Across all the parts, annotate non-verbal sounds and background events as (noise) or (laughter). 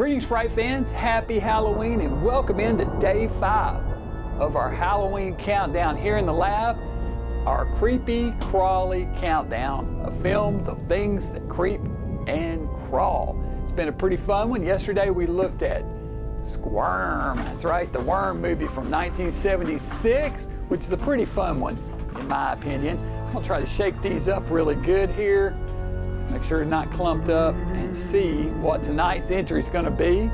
Greetings, Fright fans. Happy Halloween and welcome into day five of our Halloween countdown here in the lab. Our creepy, crawly countdown of films of things that creep and crawl. It's been a pretty fun one. Yesterday we looked at Squirm. That's right, the Worm movie from 1976, which is a pretty fun one, in my opinion. I'm gonna try to shake these up really good here, make sure it's not clumped up, and see what tonight's entry is gonna be.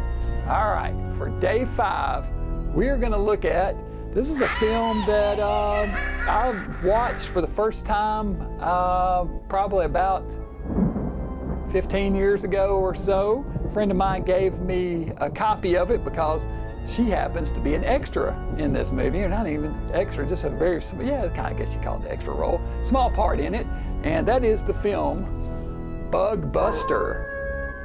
All right, for day five, we're gonna look at this is a film that uh, I watched for the first time uh, probably about 15 years ago or so. A friend of mine gave me a copy of it because she happens to be an extra in this movie, or not even extra, just a very, yeah, kind of guess you call it an extra role, small part in it, and that is the film Bug Buster.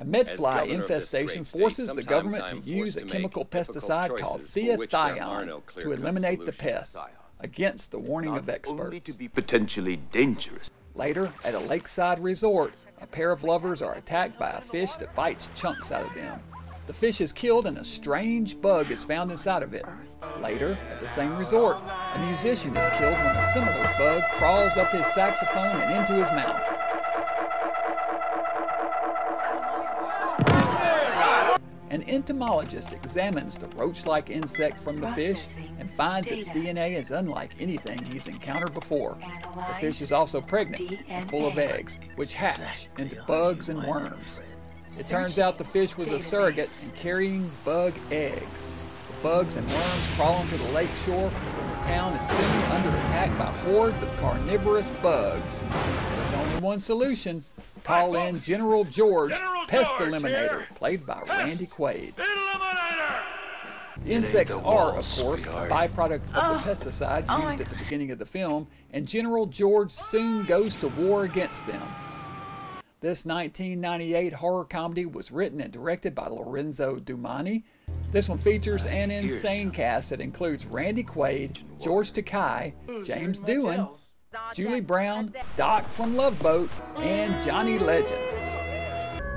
A medfly infestation forces the government to use a chemical pesticide called thiathion to eliminate the pests, against the warning of experts. Only to be potentially dangerous. Later, at a lakeside resort, a pair of lovers are attacked by a fish that bites chunks out of them. The fish is killed and a strange bug is found inside of it. Later, at the same resort, a musician is killed when a similar bug crawls up his saxophone and into his mouth. An entomologist examines the roach-like insect from the fish and finds its DNA is unlike anything he's encountered before. The fish is also pregnant and full of eggs, which hatch into bugs and worms. It turns out the fish was a surrogate and carrying bug eggs. The bugs and worms crawl into the lake shore when the town is soon under attack by hordes of carnivorous bugs. There's only one solution. Call in General George, General Pest George Eliminator, here. played by Randy Quaid. Eliminator! Insects are, wall, of course, a byproduct of the oh. pesticide oh used at the beginning of the film, and General George soon goes to war against them. This 1998 horror comedy was written and directed by Lorenzo Doumani. This one features an insane cast that includes Randy Quaid, George Takei, James Doohan, Julie Brown, Doc from Love Boat, and Johnny Legend.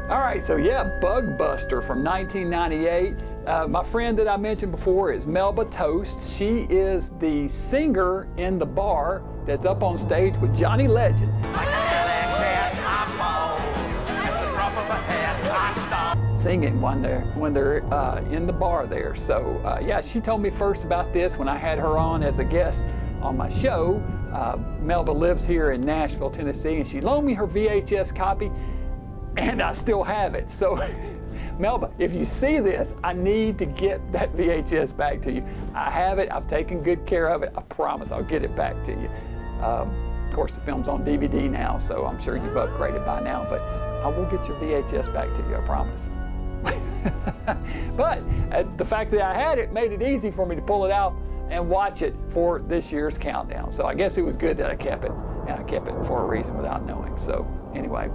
All right, so yeah, Bug Buster from 1998. Uh, my friend that I mentioned before is Melba Toast. She is the singer in the bar that's up on stage with Johnny Legend. Singing when they're when they're uh, in the bar there. So uh, yeah, she told me first about this when I had her on as a guest on my show. Uh, Melba lives here in Nashville, Tennessee, and she loaned me her VHS copy and I still have it. So, (laughs) Melba, if you see this, I need to get that VHS back to you. I have it. I've taken good care of it. I promise I'll get it back to you. Um, of course, the film's on DVD now, so I'm sure you've upgraded by now, but I will get your VHS back to you, I promise. (laughs) but uh, the fact that I had it made it easy for me to pull it out and watch it for this year's countdown. So I guess it was good that I kept it, and I kept it for a reason without knowing. So anyway,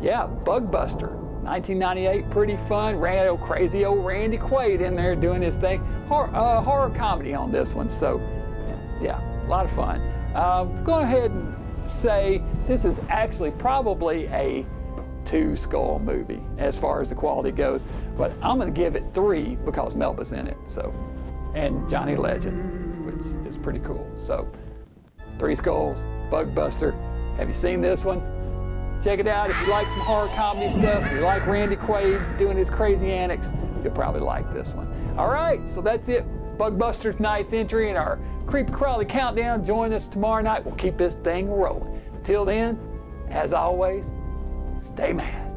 yeah, Bug Buster, 1998, pretty fun. Ran old crazy old Randy Quaid in there doing his thing. Horror, uh, horror comedy on this one, so yeah, a lot of fun. Uh, go ahead and say this is actually probably a two skull movie as far as the quality goes, but I'm going to give it three because Melba's in it. So, and Johnny Legend, which is pretty cool. So, Three Skulls, Bug Buster. Have you seen this one? Check it out. If you like some horror comedy stuff, if you like Randy Quaid doing his crazy antics, you'll probably like this one. All right, so that's it. Bug Buster's nice entry in our Creepy Crawly Countdown. Join us tomorrow night. We'll keep this thing rolling. Till then, as always, stay mad.